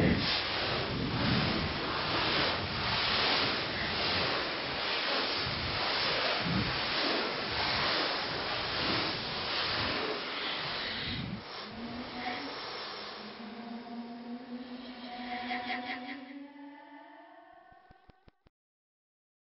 Amen.